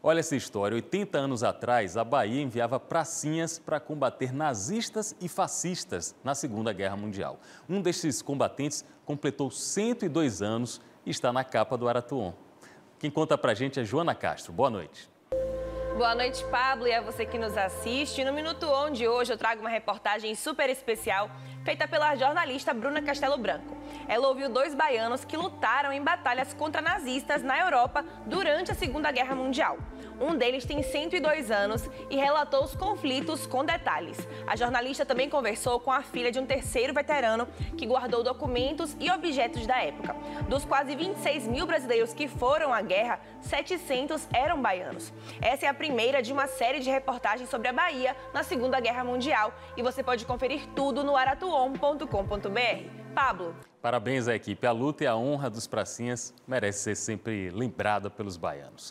Olha essa história. 80 anos atrás, a Bahia enviava pracinhas para combater nazistas e fascistas na Segunda Guerra Mundial. Um desses combatentes completou 102 anos e está na capa do Aratuon. Quem conta pra gente é Joana Castro. Boa noite. Boa noite, Pablo, e a você que nos assiste. No Minuto On de hoje eu trago uma reportagem super especial feita pela jornalista Bruna Castelo Branco. Ela ouviu dois baianos que lutaram em batalhas contra nazistas na Europa durante a Segunda Guerra Mundial. Um deles tem 102 anos e relatou os conflitos com detalhes. A jornalista também conversou com a filha de um terceiro veterano que guardou documentos e objetos da época. Dos quase 26 mil brasileiros que foram à guerra, 700 eram baianos. Essa é a primeira de uma série de reportagens sobre a Bahia na Segunda Guerra Mundial e você pode conferir tudo no aratuon.com.br. Pablo. Parabéns à equipe. A luta e a honra dos pracinhas merece ser sempre lembrada pelos baianos.